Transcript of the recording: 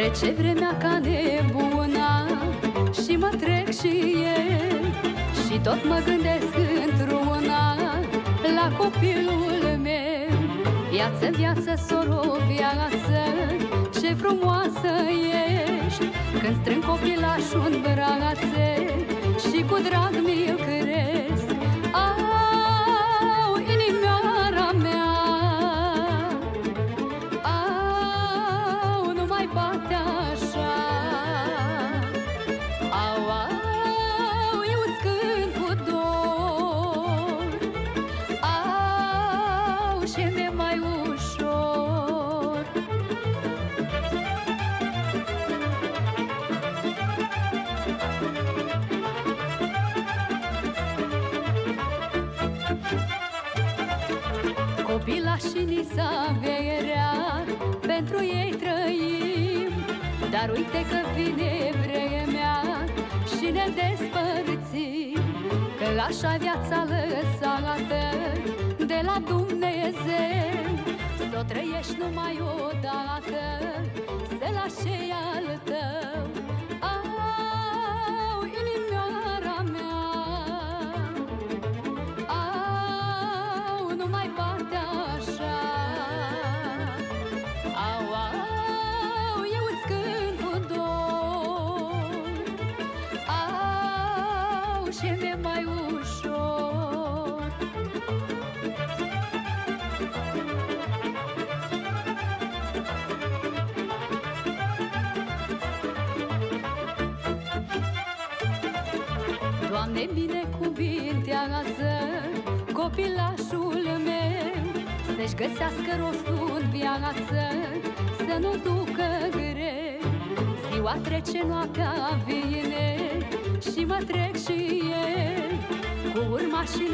Trece vremea ca nebuna Și mă trec și eu Și tot mă gândesc într-una La copilul meu. Viață, viață, soro, viață Ce frumoasă ești. Când strâng copilașul în brațe Și cu drag mi-l cresc și mi-e mai ușor. Copilașii ni s-averea Pentru ei trăim. Dar uite că vine vremea Și ne despărțim Că așa viața lăsată De la Dumnezeu Să o trăiești numai odată Să lași al tău. Au, inimioara mea au, nu mai bate așa. Au, au, eu îți cânt cu dor Au, și mi-e mai ușor Doamne, binecuvintează copilașul meu. Să-și găsească rostul în viață Să nu ducă greu. Ziua trece, noaptea vine Și mă trec și eu. Cu urma și